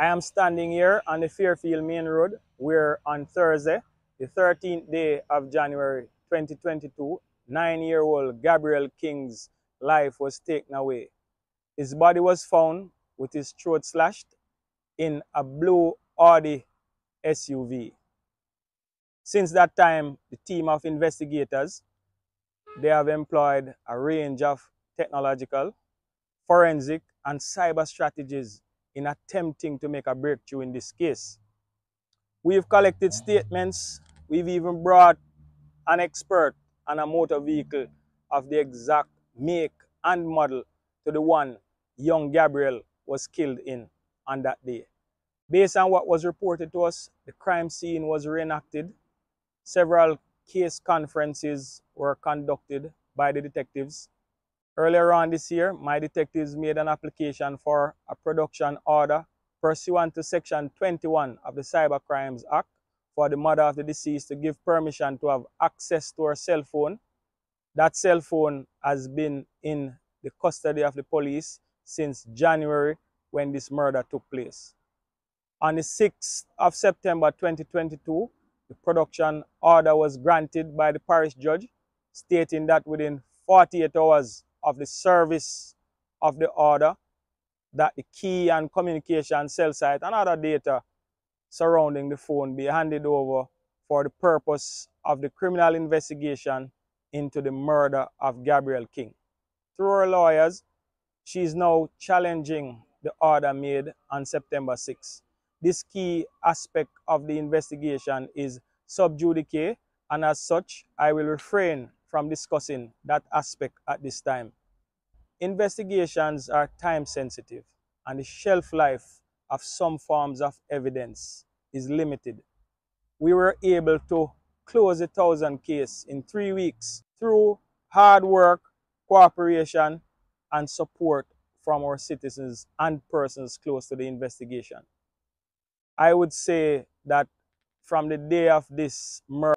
I am standing here on the Fairfield Main Road where on Thursday, the 13th day of January 2022, nine-year-old Gabriel King's life was taken away. His body was found with his throat slashed in a blue Audi SUV. Since that time, the team of investigators, they have employed a range of technological, forensic, and cyber strategies in attempting to make a breakthrough in this case. We've collected statements, we've even brought an expert on a motor vehicle of the exact make and model to the one young Gabriel was killed in on that day. Based on what was reported to us, the crime scene was reenacted. Several case conferences were conducted by the detectives Earlier on this year, my detectives made an application for a production order pursuant to Section 21 of the Cyber Crimes Act for the mother of the deceased to give permission to have access to her cell phone. That cell phone has been in the custody of the police since January when this murder took place. On the 6th of September 2022, the production order was granted by the parish judge, stating that within 48 hours of the service of the order that the key and communication cell site and other data surrounding the phone be handed over for the purpose of the criminal investigation into the murder of Gabriel King. Through her lawyers, she is now challenging the order made on September 6. This key aspect of the investigation is sub judice, and as such, I will refrain from discussing that aspect at this time. Investigations are time sensitive and the shelf life of some forms of evidence is limited. We were able to close a thousand case in three weeks through hard work, cooperation, and support from our citizens and persons close to the investigation. I would say that from the day of this murder,